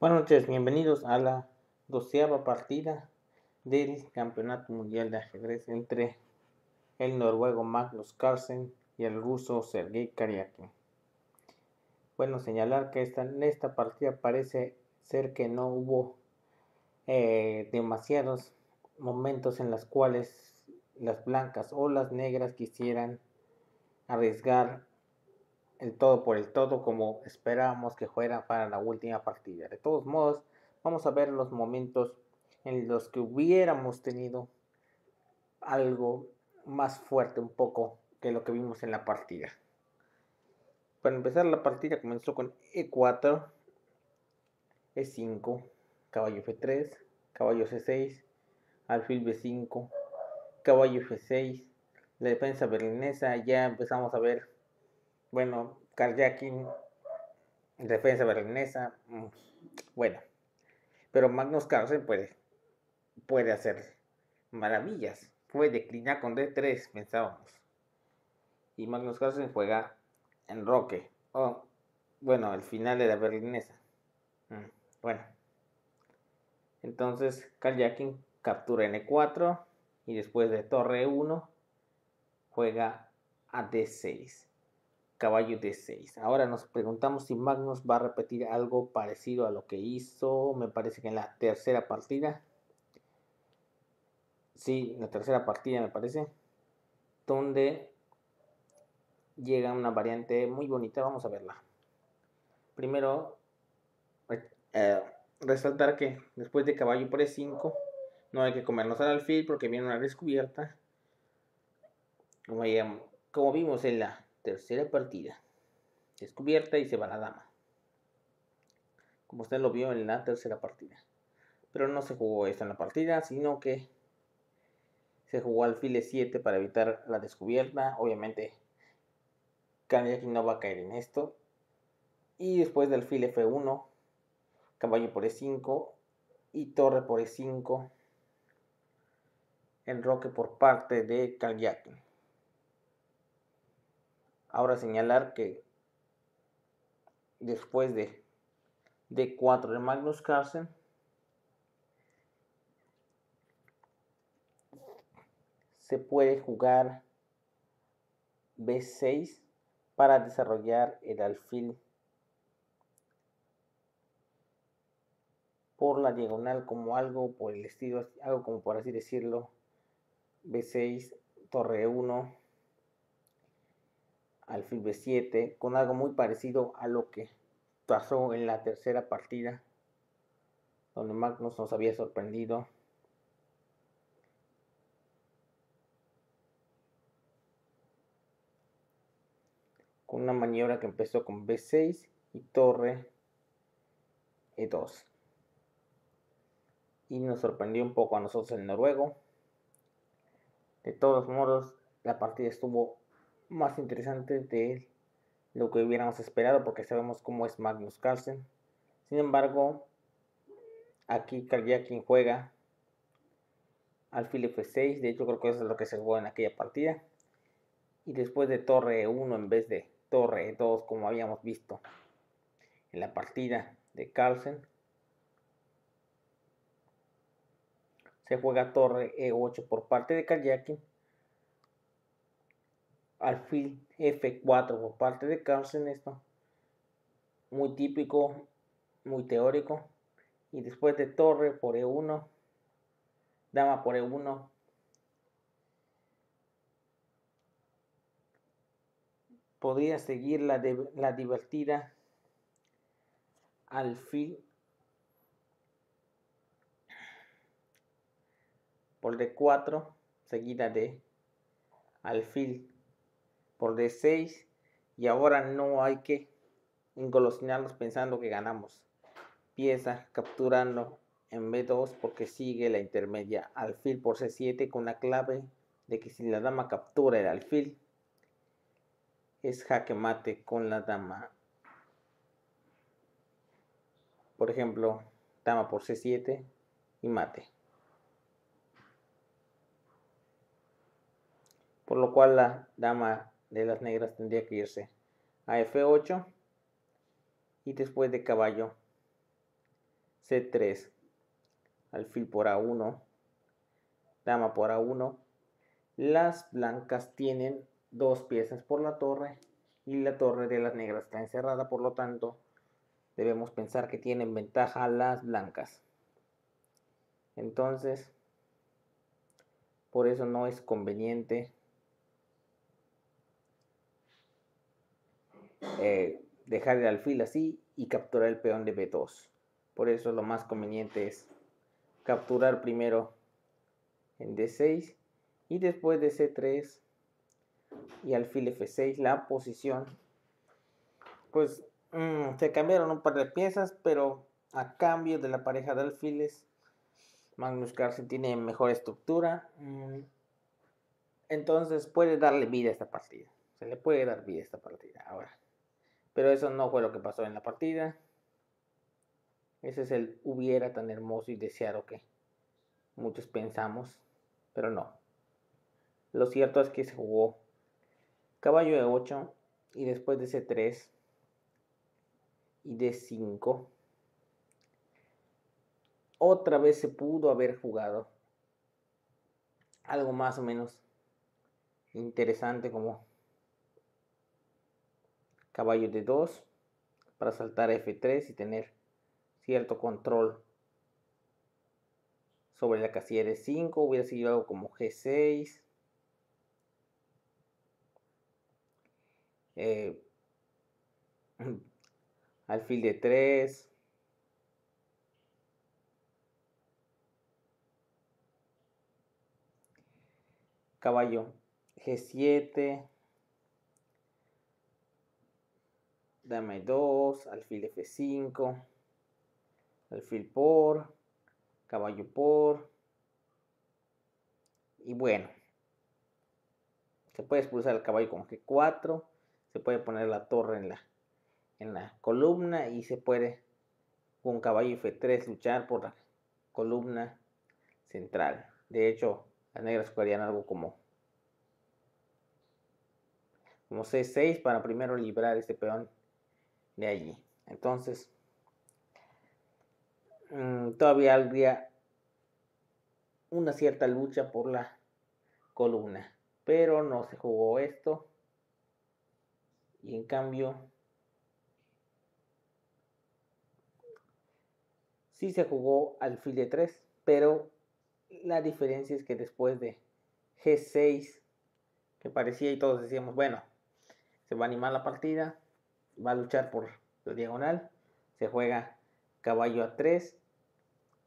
Buenas noches, bienvenidos a la doceava partida del Campeonato Mundial de Ajedrez entre el noruego Magnus Carlsen y el ruso Sergei Karyakin. Bueno, señalar que esta, en esta partida parece ser que no hubo eh, demasiados momentos en los cuales las blancas o las negras quisieran arriesgar el todo por el todo como esperábamos que fuera para la última partida. De todos modos, vamos a ver los momentos en los que hubiéramos tenido algo más fuerte un poco que lo que vimos en la partida. Para empezar la partida comenzó con E4, E5, caballo F3, caballo C6, alfil B5, caballo F6, la defensa berlinesa, ya empezamos a ver bueno, Karjakin, defensa berlinesa, mm, bueno. Pero Magnus Carlsen puede, puede hacer maravillas. Puede declinar con D3, pensábamos. Y Magnus Carlsen juega en Roque. Oh, bueno, el final de la berlinesa. Mm, bueno. Entonces, Karjakin captura N4 y después de torre 1 juega a D6 caballo de 6. Ahora nos preguntamos si Magnus va a repetir algo parecido a lo que hizo, me parece que en la tercera partida. Sí, la tercera partida me parece. Donde llega una variante muy bonita, vamos a verla. Primero, eh, resaltar que después de caballo por E5, no hay que comernos al alfil porque viene una descubierta. Como vimos en la tercera partida. Descubierta y se va la dama. Como usted lo vio en la tercera partida. Pero no se jugó esto en la partida, sino que se jugó alfil 7 para evitar la descubierta. Obviamente, Kaneki no va a caer en esto. Y después del alfil F1, caballo por E5 y torre por E5. Enroque por parte de Kalyakin. Ahora señalar que después de D4 de Magnus Carlsen, se puede jugar B6 para desarrollar el alfil por la diagonal como algo por el estilo, algo como por así decirlo, B6, torre 1, alfil b7 con algo muy parecido a lo que pasó en la tercera partida donde Magnus nos había sorprendido. Con una maniobra que empezó con b6 y torre e2 y nos sorprendió un poco a nosotros el noruego. De todos modos la partida estuvo más interesante de lo que hubiéramos esperado porque sabemos cómo es Magnus Carlsen. Sin embargo, aquí quien juega alfil f6, de hecho creo que eso es lo que se jugó en aquella partida. Y después de torre 1 en vez de torre 2 como habíamos visto en la partida de Carlsen. Se juega torre e8 por parte de Kalyakin alfil F4 por parte de Carlsen esto muy típico muy teórico. Y después de torre por E1 dama por E1 podría seguir la, de, la divertida alfil por D4 seguida de alfil por D6 y ahora no hay que engolosinarnos pensando que ganamos. Pieza capturando en B2 porque sigue la intermedia alfil por C7 con la clave de que si la dama captura el alfil es jaque mate con la dama. Por ejemplo, dama por C7 y mate. Por lo cual la dama de las negras tendría que irse a F8 y después de caballo C3, alfil por A1, dama por A1. Las blancas tienen dos piezas por la torre y la torre de las negras está encerrada, por lo tanto debemos pensar que tienen ventaja las blancas. Entonces, por eso no es conveniente eh, dejar el alfil así y capturar el peón de B2. Por eso lo más conveniente es capturar primero en D6 y después de C3 y alfil F6 la posición pues mm, se cambiaron un par de piezas pero a cambio de la pareja de alfiles Magnus Carlsen tiene mejor estructura mm, entonces puede darle vida a esta partida. Se le puede dar vida a esta partida. Ahora pero eso no fue lo que pasó en la partida. Ese es el hubiera tan hermoso y deseado que muchos pensamos pero no. Lo cierto es que se jugó caballo de 8 y después de C3 y de 5 otra vez se pudo haber jugado algo más o menos interesante como caballo de 2 para saltar a F3 y tener cierto control sobre la casilla de 5 hubiera sido algo como G6 eh, alfil de 3 caballo G7 dame 2 alfil F5 alfil por caballo por y bueno se puede expulsar el caballo con G4 se puede poner la torre en la, en la columna y se puede con caballo F3 luchar por la columna central. De hecho, las negras jugarían algo como, como C6 para primero librar este peón de allí. Entonces, mm, todavía habría una cierta lucha por la columna, pero no se jugó esto y en cambio sí se jugó alfil de 3 pero la diferencia es que después de G6 que parecía y todos decíamos bueno se va a animar la partida va a luchar por la diagonal se juega caballo a 3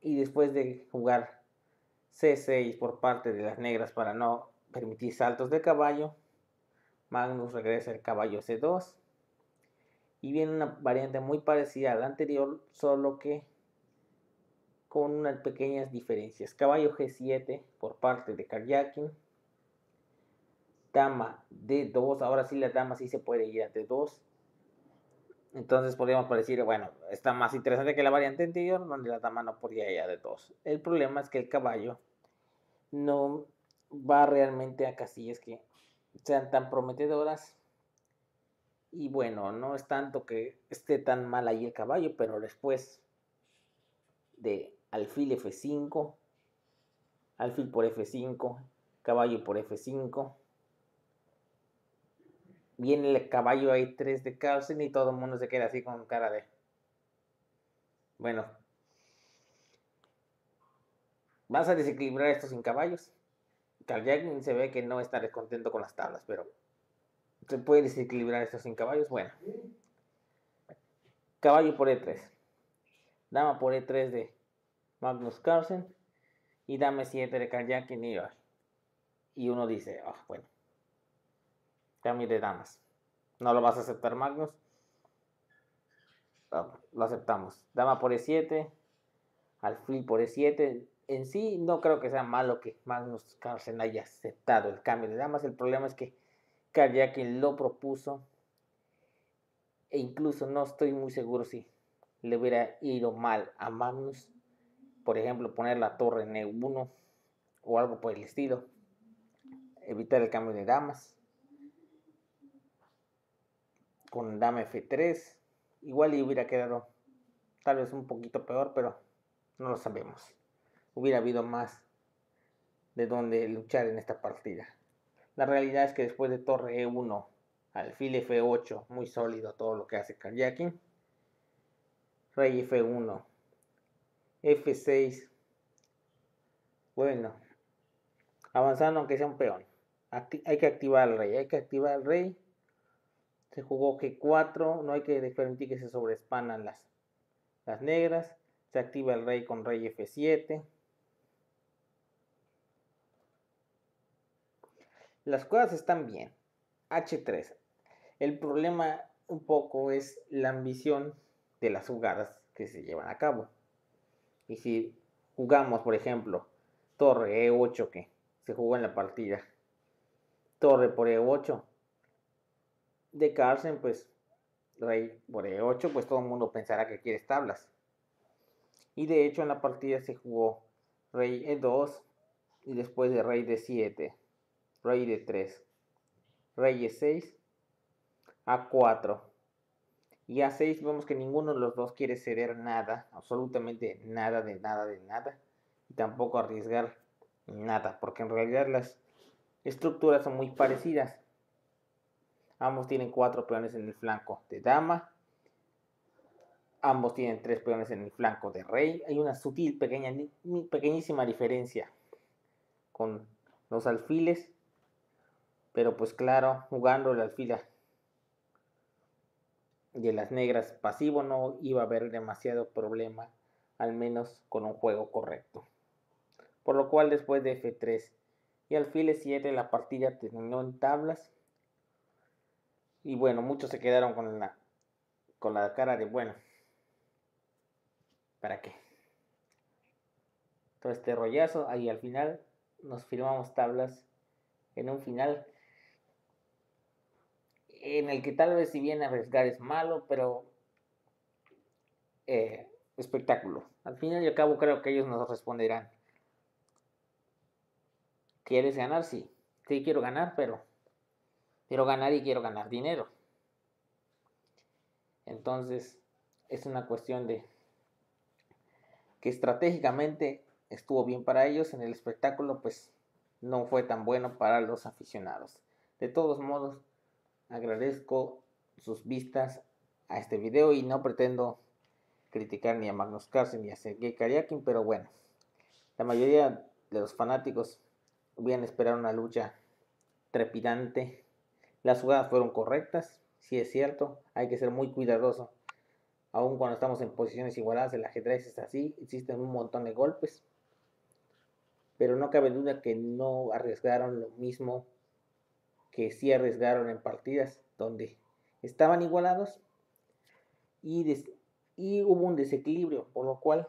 y después de jugar C6 por parte de las negras para no permitir saltos de caballo Magnus regresa el caballo C2 y viene una variante muy parecida a la anterior, solo que con unas pequeñas diferencias. Caballo G7 por parte de Karyakin. Dama D2, ahora sí la dama sí se puede ir a D2. Entonces podríamos decir, bueno, está más interesante que la variante anterior, donde la dama no podía ir a D2. El problema es que el caballo no va realmente a casillas que sean tan prometedoras. Y bueno, no es tanto que esté tan mal ahí el caballo, pero después de alfil F5, alfil por F5, caballo por F5, viene el caballo ahí 3 de Carlsen y todo el mundo se queda así con cara de... Bueno, ¿vas a desequilibrar esto sin caballos? Carl se ve que no está descontento con las tablas, pero ¿se puede desequilibrar esto sin caballos? Bueno. Caballo por E3. Dama por E3 de Magnus Carlsen. Y dame 7 de Carl y, y uno dice, oh, bueno. Cambio de damas. ¿No lo vas a aceptar, Magnus? lo aceptamos. Dama por E7. Alfil por E7 en sí no creo que sea malo que Magnus Carlsen haya aceptado el cambio de damas. El problema es que quien lo propuso e incluso no estoy muy seguro si le hubiera ido mal a Magnus. Por ejemplo, poner la torre en E1 o algo por el estilo. Evitar el cambio de damas. Con dama F3. Igual hubiera quedado tal vez un poquito peor, pero No lo sabemos. Hubiera habido más de donde luchar en esta partida. La realidad es que después de torre E1, alfil F8, muy sólido todo lo que hace Karyakin. Rey F1, F6. Bueno, avanzando aunque sea un peón. hay que activar al rey, hay que activar al rey. Se jugó G4, no hay que permitir que se sobrespanan las, las negras. Se activa el rey con rey F7. Las cosas están bien. H3. El problema un poco es la ambición de las jugadas que se llevan a cabo. Y si jugamos, por ejemplo, torre E8 que se jugó en la partida, torre por E8, de Carlsen, pues rey por E8, pues todo el mundo pensará que quiere tablas. Y de hecho en la partida se jugó rey E2 y después de rey D7, rey D3, rey E6, A4. Y A6 vemos que ninguno de los dos quiere ceder nada, absolutamente nada de nada de nada. Y tampoco arriesgar nada, porque en realidad las estructuras son muy parecidas. Ambos tienen cuatro peones en el flanco de dama Ambos tienen tres peones en el flanco de rey. Hay una sutil, pequeña, pequeñísima diferencia con los alfiles. Pero pues claro, jugando el alfil de las negras pasivo no iba a haber demasiado problema, al menos con un juego correcto. Por lo cual después de F3 y alfil 7 la partida terminó en tablas. Y bueno, muchos se quedaron con la, con la cara de bueno ¿Para qué? Todo este rollazo, ahí al final nos firmamos tablas en un final en el que tal vez si bien arriesgar es malo, pero eh, espectáculo. Al final y al cabo creo que ellos nos responderán. ¿Quieres ganar? Sí. Sí quiero ganar, pero quiero ganar y quiero ganar dinero. Entonces es una cuestión de que estratégicamente estuvo bien para ellos, en el espectáculo pues no fue tan bueno para los aficionados. De todos modos, agradezco sus vistas a este video y no pretendo criticar ni a Magnus Carlsen ni a Sergei Karyakin, pero bueno, la mayoría de los fanáticos hubieran esperado una lucha trepidante. Las jugadas fueron correctas, si es cierto, hay que ser muy cuidadoso Aún cuando estamos en posiciones igualadas, el ajedrez es así, existen un montón de golpes. Pero no cabe duda que no arriesgaron lo mismo que sí arriesgaron en partidas donde estaban igualados y hubo un desequilibrio, por lo cual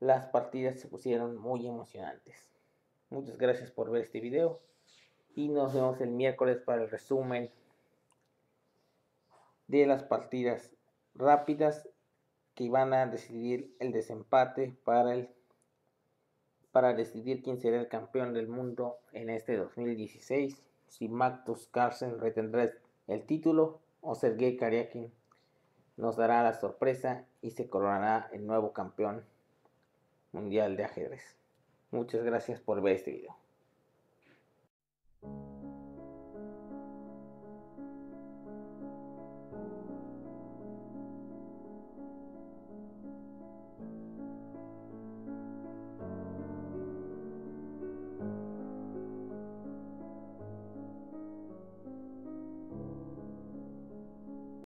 las partidas se pusieron muy emocionantes. Muchas gracias por ver este video y nos vemos el miércoles para el resumen de las partidas rápidas que van a decidir el desempate para el para decidir quién será el campeón del mundo en este 2016, si Magnus Carlsen retendrá el título o Sergei Karyakin nos dará la sorpresa y se coronará el nuevo campeón mundial de ajedrez. Muchas gracias por ver este video.